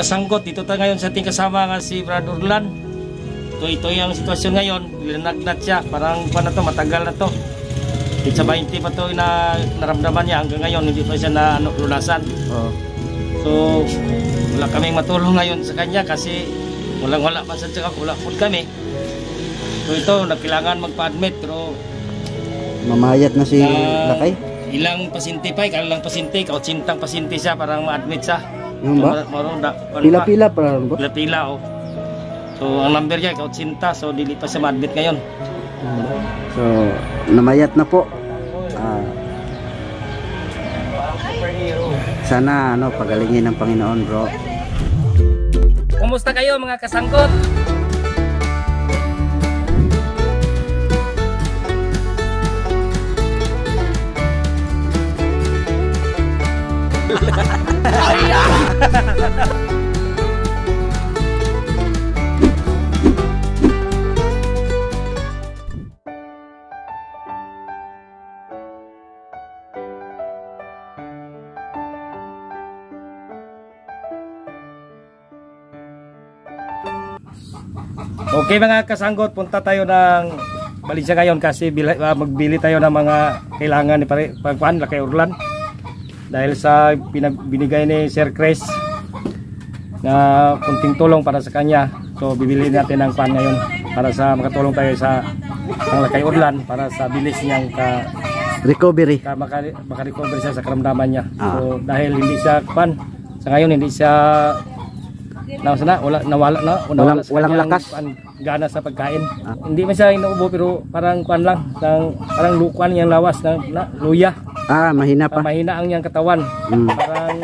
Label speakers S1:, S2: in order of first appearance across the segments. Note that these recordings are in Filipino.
S1: Kasangkot, dito tayo ngayon sa ating kasama nga si Brad Urlan. Ito, ito yung sitwasyon ngayon. Linagnat siya. Parang pa na to, matagal na to. Di sa 20 pa to na naramdaman niya hanggang ngayon. Hindi pa siya na ano, lulasan.
S2: Oh.
S1: So, wala kaming matulong ngayon sa kanya kasi walang wala pa sa tsaka wala po kami. So ito, nagkailangan magpa-admit pero
S2: Mamayat na si
S1: Ah,
S2: Lakay.
S1: ilang pasinti pa, ikalang pasinti, kautsintang pasinti siya parang ma-admit siya.
S2: Yung ba? Pila-pila pa rin ba?
S1: Pila-pila, oh. So, ang number niya, kautsinta. So, dili pa siya ma-admit ngayon.
S2: So, namayat na po. Ah, sana ano, pagalingin ng Panginoon, bro.
S1: Kumusta kayo mga kasangkot? Okay mga kasanggot, punta tayo ng Balisya ngayon kasi bila, ah, magbili tayo ng mga kailangan ni pare pagkuan la kay Urlan. Dahil sa binigay ni Sir Chris na kunting tulong para sa kanya. So bibili natin ng pan ngayon para sa makatulong tayo sa ang kay Urlan para sa bilis niyang ka,
S2: Recovery.
S1: ka maka, makarecover siya sa karamdaman niya.
S2: Ah.
S1: So dahil hindi siya pan sa ngayon hindi siya na sana wala nawala na nawala
S2: Walang-
S1: sa
S2: walang lakas.
S1: kuan, gana sa pagkain.
S2: Ah.
S1: Hindi man siya inuubo pero parang kuan lang, ng, parang lukuan yang lawas na, na luya.
S2: Ah, mahina
S1: Ah,
S2: pa.
S1: mahina ang niyang katawan.
S2: Mm.
S1: Parang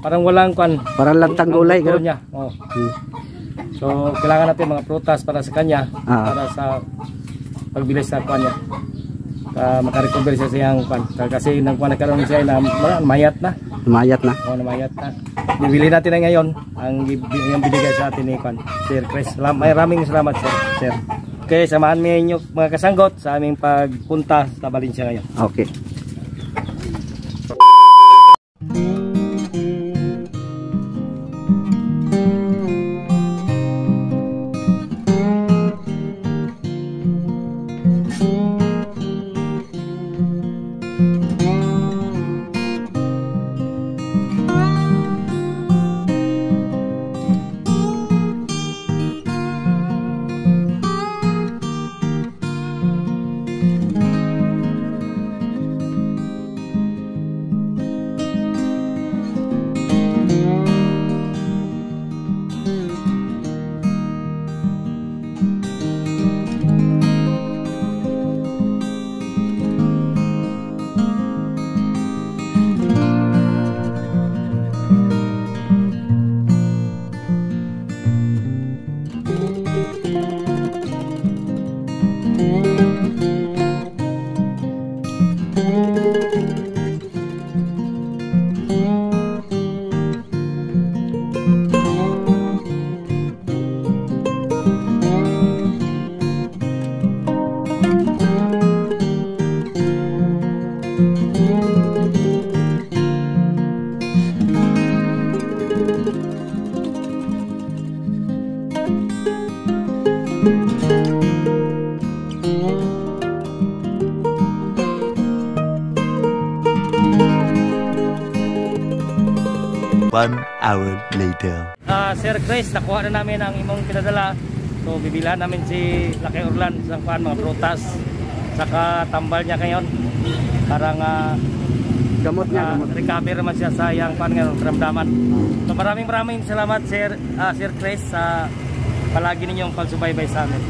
S1: parang walang kuan.
S2: Para lang tanggulay.
S1: ang buto
S2: ganun.
S1: niya. Oh.
S2: Hmm.
S1: So kailangan natin mga prutas para sa kanya
S2: Ah.
S1: para sa pagbilis sa kuan niya. Uh, makarecover siya sa iyang kuan. Kasi nang kuan nagkaroon siya na ma- mayat na.
S2: Lumayat na.
S1: Oo, namayat na. Bibili natin na ngayon ang, yung binigay sa atin ni Kwan, Sir Chris. Maraming salamat, Sir. Sir. Okay, samahan mo inyo mga kasanggot sa aming pagpunta sa Valencia ngayon.
S2: Okay.
S3: Hour later.
S1: Ah, Sir Chris, nakuha na namin ang imong pinadala. So, bibilhan namin si Laki Orlan sa kuan mga prutas. Saka tambal niya ngayon. Para nga
S2: Gamot niya,
S1: uh,
S2: gamot.
S1: recover naman siya sa iyang pan ngayon, karamdaman. So, maraming maraming salamat, Sir, ah, Sir Chris, sa palagi ninyong pagsubaybay sa amin.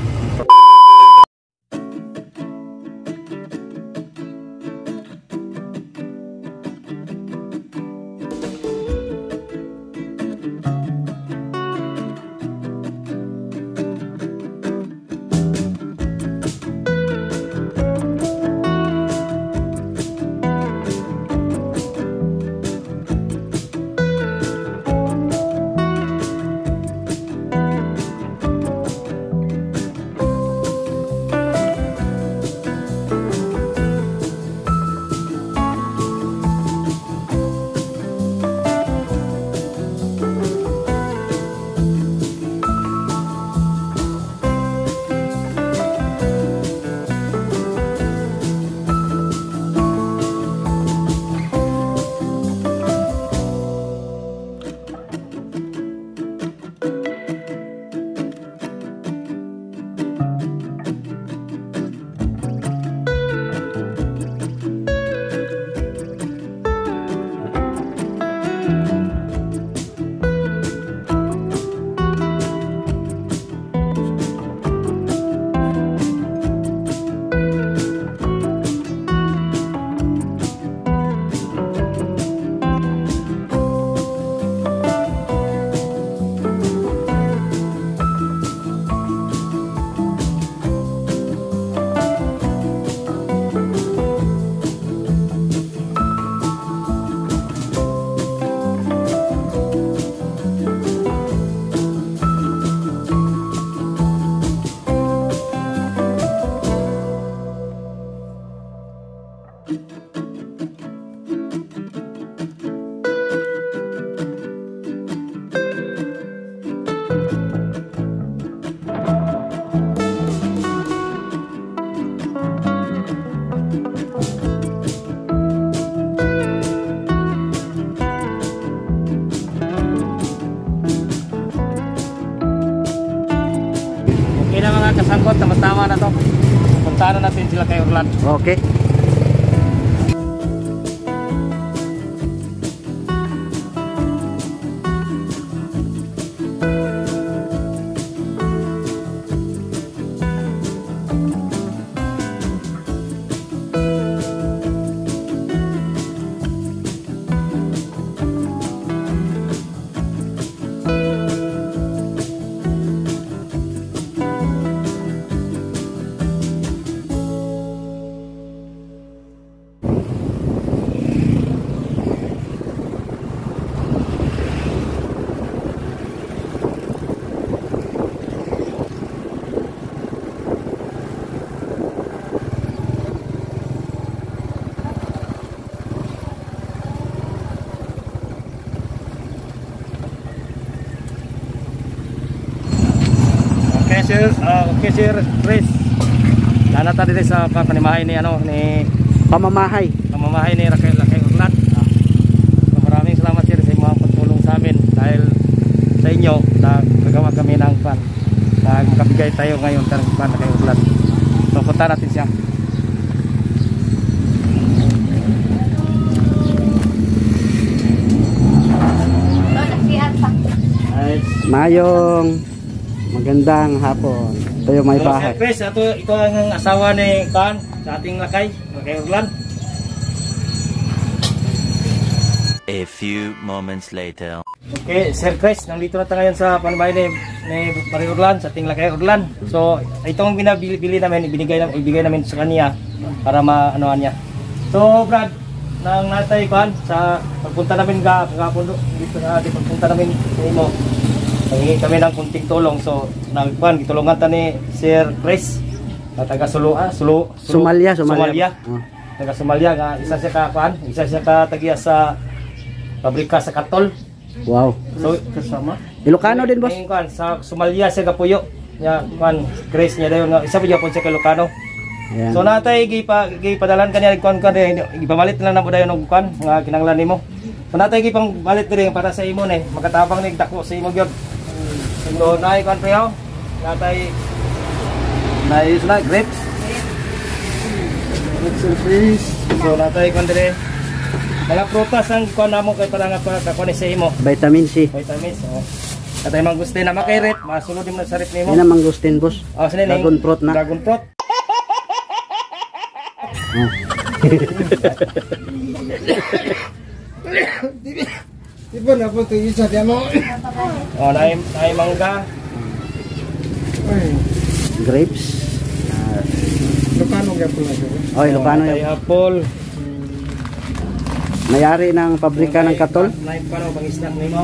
S1: Kasangkot, tama-tama na to. Puntahan na natin sila kay Orlan.
S2: Okay.
S1: Okay sir, ah, okay sir Chris. Lana ta dito sa kapanimahay ni ano ni
S2: Pamamahay.
S1: pamamahay ni Raquel Raquel Orlan. So, maraming salamat sir sa mga pagtulong sa amin dahil sa inyo nagagawa kami ng pan. Nagkabigay tayo ngayon ng pan kay Orlan. So punta natin siya. Ay,
S2: Mayong magandang hapon. Ito yung may
S1: So,
S2: bahay.
S1: Sir Chris, ito, ito ang asawa ni Kan sa ating lakay, lakay Orlan.
S3: A few moments later.
S1: Okay, Sir Chris, nandito na tayo ngayon sa panabay ni, ni Marie Orlan, sa ating lakay Orlan. So, itong binabili bili namin, ibinigay namin, ibigay namin sa kanya para maanoan niya. So, Brad, nang natay kan sa pagpunta namin ka kagapon do- dito di pagpunta namin sa imo. Nangingi kami ng kunting tulong. So, nagkuan gitulungan ta ni Sir Chris na taga Sulu, ah, Sulu, Sulu
S2: Somalia, Somalia.
S1: Somalia.
S2: Oh.
S1: Taga Somalia nga isa siya ka kuan, isa siya ka tagiya sa pabrika sa Katol.
S2: Wow.
S1: So, kasama.
S2: Ilocano din, boss?
S1: Ngayon, kuan, sa Somalia siya kapuyo. Ya, kuan, Chris niya dayon nga isa pa gyapon siya kay Lucano.
S2: Ayan.
S1: So natay gipa gipadalan kanya kuan kuan gipamalit na lang na mo dayon og kuan nga kinahanglan nimo. So natay gipang balit diri para sa imo ni makatabang ni dako sa imo gyud. So nay kuan preho. Natay nay sila grapes. Grapes surprise. So natay kuan diri. Mga prutas ang kuan namo kay para nga pa kuan sa imo.
S2: Vitamin C.
S1: Vitamins. Oh. Natay mangustin na makairit, masulod din mo sa rep nimo.
S2: Ang mangustin, boss.
S1: Oh, sini ning
S2: Dragon fruit na.
S1: Dragon fruit.
S2: Oh.
S4: Iba na po ito isa di mo.
S1: Oh, nay nay mangga.
S2: Grapes. Ah,
S4: Lucano nga po na ito.
S2: oh, Ilocano
S1: Nay
S2: yung
S1: apple.
S2: mayari ng pabrika ng Katol.
S1: Nay pano bang snack nimo?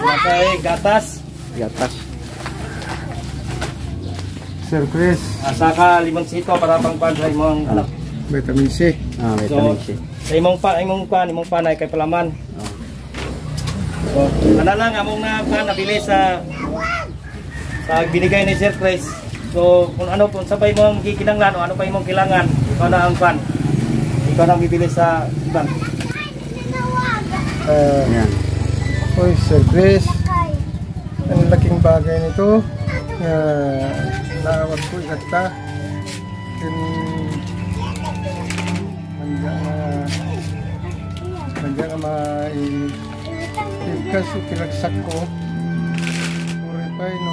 S1: Natay gatas.
S2: Gatas.
S4: Sir Chris,
S1: Asa ka limonsito para pang imong ano.
S4: vitamin C.
S2: Ah, vitamin C.
S1: sa imong pa imong pan imong panay kay palaman. So, ana lang among na pan nabili sa sa binigay ni Sir Chris. So, kung ano kung sabay mo ang gikinanglan o ano pa imong kailangan, ikaw na ang pan. Ikaw na bibili sa iban.
S4: Uh,
S2: Ayan.
S4: Oy, Sir Chris. Ang laking bagay nito. Uh, naawat ko ikata. Nandiyan na mai Ipkas o kinagsak ko. Uri pa no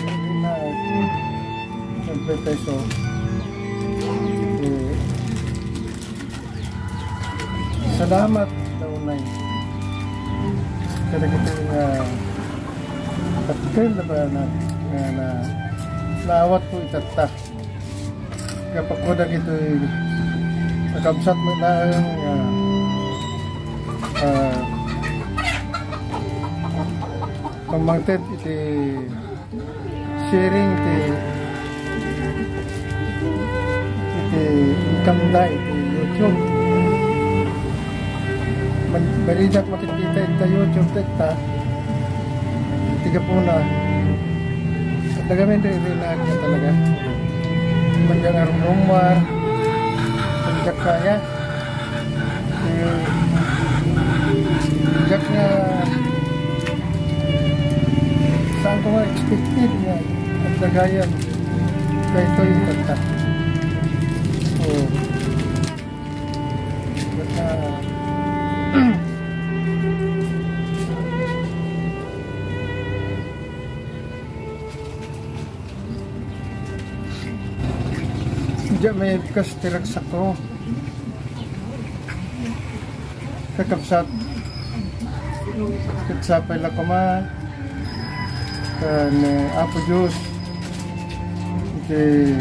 S4: hindi na Siyempre peso. Eh, salamat daw na kada kita nga patkil na ba na nga na naawat ko itata kapag ko na ito nakabsat mo na nga ah pamangted iti sharing iti iti income na iti YouTube. Balidak makikita ita YouTube teta tiga po na. At nagamin rin rin na talaga. Manjang arong jaknya eh, jaknya sangat expected ya ada gaya kayak itu tetap. Diyan may kastirak sa ko. Kakapsat. Katsapay lang ko ma. Kan Apo Diyos. Iti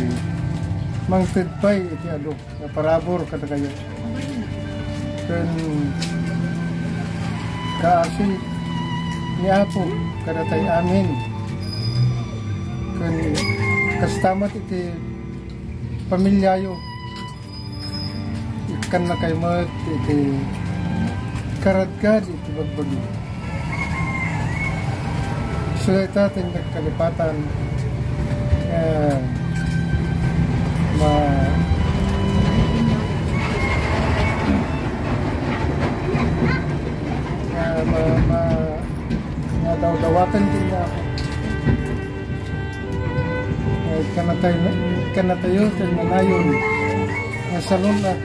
S4: mangtid pay iti ado. Na parabor kata kayo. Kan kaasi ni Apo kada tay amin. Kan kastamat iti pamilyayo ikan na kay mat iti karadkad iti bagbagi sila tatin nagkalipatan. Eh, ma ma ma ma ma daw dawatan din ako Eh, kanatay kanatayo kay manayon nga salon na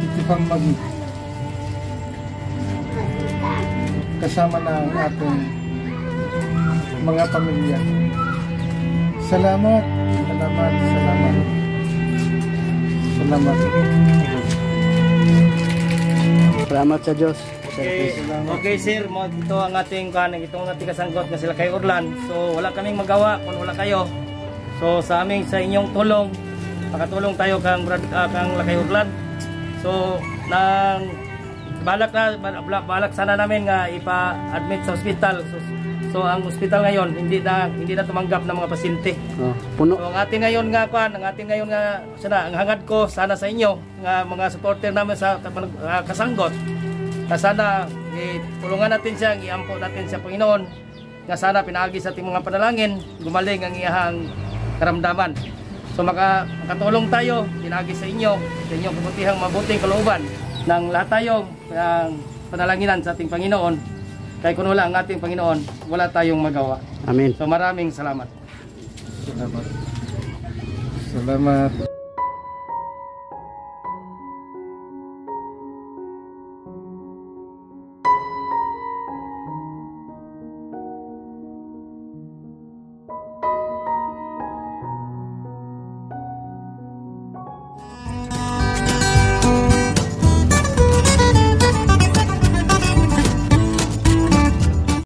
S4: iti pang mag kasama na ang ating mga pamilya. Salamat, salamat, salamat. Salamat.
S2: Salamat sa Diyos.
S1: Okay, okay sir, mo ito ang ating kan, ito ang ating kasanggot nga sila kay Orlan. So wala kaming magawa kung wala kayo. So sa aming sa inyong tulong, makatulong tayo kang ah, kang Lakay Orlan. So nang balak na balak, balak sana namin nga ipa-admit sa ospital. So, so ang ospital ngayon hindi na hindi na tumanggap ng mga pasyente.
S2: Oh, puno.
S1: So ang ating ngayon nga kwan, ang ating ngayon nga sana ang hangad ko sana sa inyo nga mga supporter namin sa uh, kasanggot na sana eh, tulungan natin siya, iampo natin sa Panginoon nga sana pinagi sa ating mga panalangin gumaling ang iyahang karamdaman. So maka, makatulong tayo, pinagi sa inyo, sa inyong kabutihang mabuting kalooban ng lahat tayo ng panalanginan sa ating Panginoon. Kaya kung wala ang ating Panginoon, wala tayong magawa.
S2: Amen.
S1: So maraming salamat.
S4: Salamat. Salamat.